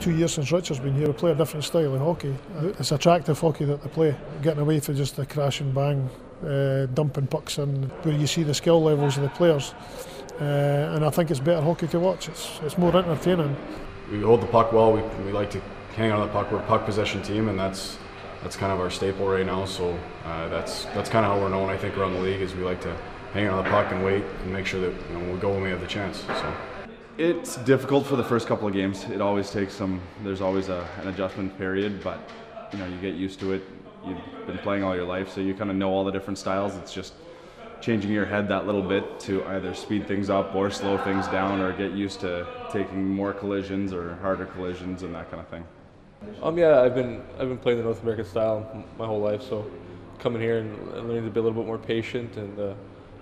two years since Richard's been here, we play a different style of hockey. It's attractive hockey that they play, getting away from just the crash and bang, uh, dumping pucks in, where you see the skill levels of the players. Uh, and I think it's better hockey to watch. It's, it's more entertaining. We hold the puck well. We, we like to hang on the puck. We're a puck possession team, and that's that's kind of our staple right now. So uh, that's that's kind of how we're known. I think around the league is we like to hang on the puck and wait and make sure that you know, we go when we have the chance. So. It's difficult for the first couple of games. It always takes some. There's always a, an adjustment period, but you know you get used to it. You've been playing all your life, so you kind of know all the different styles. It's just changing your head that little bit to either speed things up or slow things down, or get used to taking more collisions or harder collisions and that kind of thing. Um, yeah, I've been I've been playing the North American style my whole life, so coming here and learning to be a little bit more patient and. Uh,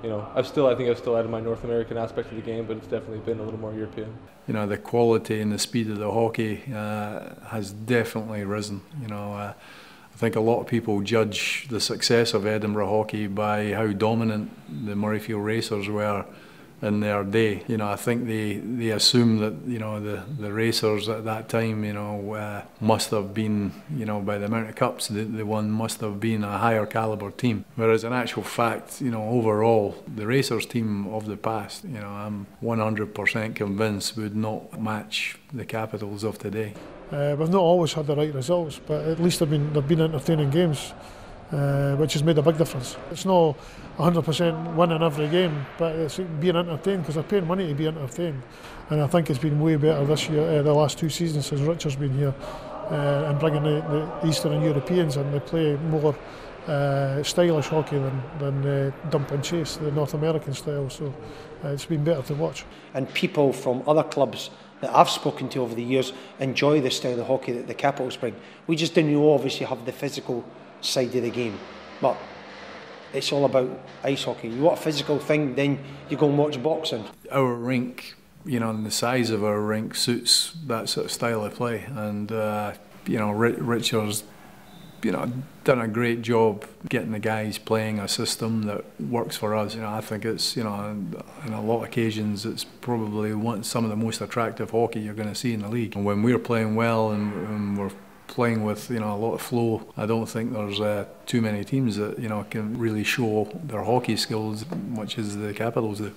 you know, I've still, I think I've still added my North American aspect of the game, but it's definitely been a little more European. You know, the quality and the speed of the hockey uh, has definitely risen. You know, uh, I think a lot of people judge the success of Edinburgh hockey by how dominant the Murrayfield Racers were in their day. You know, I think they, they assume that, you know, the, the racers at that time, you know, uh, must have been, you know, by the amount of cups the the one must have been a higher caliber team. Whereas in actual fact, you know, overall, the racers team of the past, you know, I'm 100% convinced would not match the capitals of today. Uh, we've not always had the right results, but at least they've been, they've been entertaining games uh, which has made a big difference. It's not 100% winning every game, but it's being entertained because they're paying money to be entertained. And I think it's been way better this year, uh, the last two seasons since Richard's been here, uh, and bringing the, the Eastern Europeans and they play more uh, stylish hockey than, than uh, dump and chase, the North American style. So uh, it's been better to watch. And people from other clubs that I've spoken to over the years enjoy the style of hockey that the Capitals bring. We just didn't obviously have the physical side of the game. But it's all about ice hockey. You want a physical thing, then you go and watch boxing. Our rink, you know, and the size of our rink suits that sort of style of play. And, uh, you know, Richard's, you know, done a great job getting the guys playing a system that works for us. You know, I think it's, you know, in a lot of occasions, it's probably one, some of the most attractive hockey you're going to see in the league. And when we're playing well and, and we're playing with you know a lot of flow. I don't think there's uh, too many teams that you know can really show their hockey skills much as the Capitals do.